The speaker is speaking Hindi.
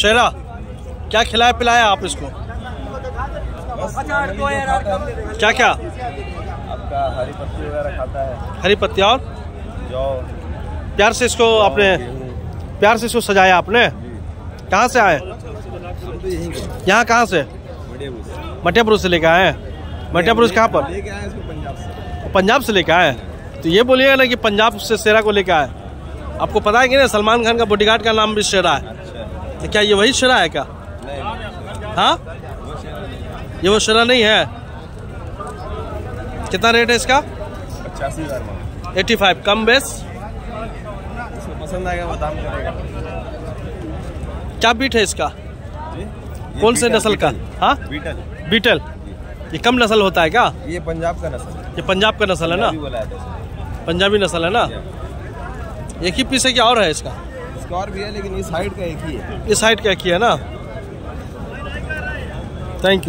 शेरा क्या खिलाया पिलाया आप इसको? क्या क्या? आपका हरी पत्ती वगैरह खाता है। हरी पत्ती और? जौ प्यार से इसको आपने प्यार से इसको सजाया आपने? कहाँ से आए? यहीं कहाँ से? मटियापुर से लेकर आए मटियापुर कहाँ पर? लेके पंजाब से। पंजाब से लेकर आए तो ये बोलिएगा ना कि पंजाब से शेरा को लेकर आए आपको पता है कि ना सलमान खान का बॉडीगार्ड का नाम भी शेरा है। तो क्या ये वही शेरा है क्या? हाँ? ये वो शेरा नहीं है। कितना रेट है इसका? मांग। 85 कम बेस? पसंद आएगा क्या बीट है इसका? कौन से नस्ल का? हाँ? बीटल बीटल ये कम नस्ल होता है क्या? ये पंजाब का नस्ल है। ये पंजाब का नस्ल है ना? पंजाबी नस्ल है ना? एक ही पीस है क्या और है इसका? इसका और भी है लेकिन इस हाइट का एक ही है। इस हाइट का एक ही है ना? Thank you